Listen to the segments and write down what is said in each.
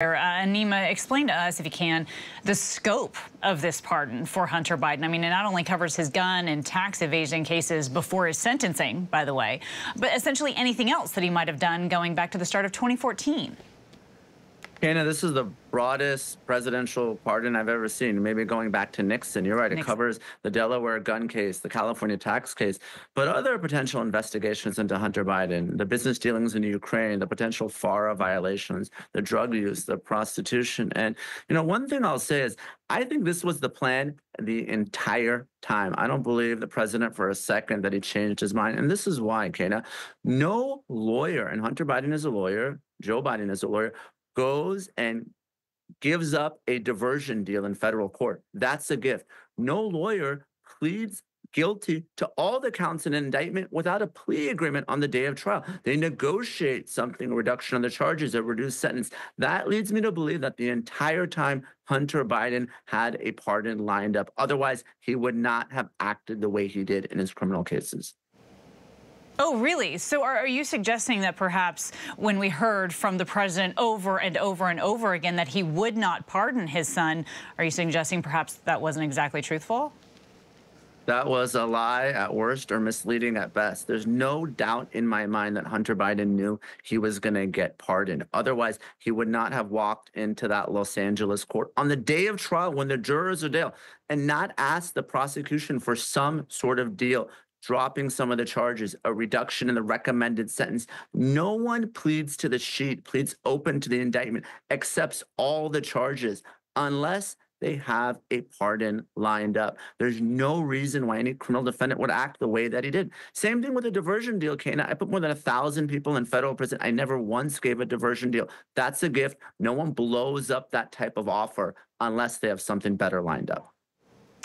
Uh, Neama, explain to us, if you can, the scope of this pardon for Hunter Biden. I mean, it not only covers his gun and tax evasion cases before his sentencing, by the way, but essentially anything else that he might have done going back to the start of 2014. Hannah, this is the broadest presidential pardon I've ever seen. Maybe going back to Nixon. You're right. It covers the Delaware gun case, the California tax case, but other potential investigations into Hunter Biden, the business dealings in Ukraine, the potential FARA violations, the drug use, the prostitution. And, you know, one thing I'll say is I think this was the plan the entire time. I don't believe the president for a second that he changed his mind. And this is why, Kayna. No lawyer, and Hunter Biden is a lawyer, Joe Biden is a lawyer, goes and gives up a diversion deal in federal court. That's a gift. No lawyer pleads guilty to all the counts in an indictment without a plea agreement on the day of trial. They negotiate something, a reduction on the charges, a reduced sentence. That leads me to believe that the entire time Hunter Biden had a pardon lined up. Otherwise, he would not have acted the way he did in his criminal cases. Oh, really? So are, are, you suggesting that perhaps when we heard from the president over and over and over again that he would not pardon his son, are you suggesting perhaps that wasn't exactly truthful? That was a lie at worst or misleading at best. There's no doubt in my mind that Hunter Biden knew he was going to get pardoned. Otherwise, he would not have walked into that Los Angeles court on the day of trial when the jurors are there and not asked the prosecution for some sort of deal dropping some of the charges, a reduction in the recommended sentence. No one pleads to the sheet, pleads open to the indictment, accepts all the charges unless they have a pardon lined up. There's no reason why any criminal defendant would act the way that he did. Same thing with a diversion deal, Kayna. I put more than a thousand people in federal prison. I never once gave a diversion deal. That's a gift. No one blows up that type of offer unless they have something better lined up.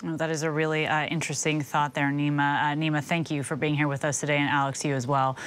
Oh, that is a really uh, interesting thought there, Neama. Uh, Neama, thank you for being here with us today, and Alex, you as well.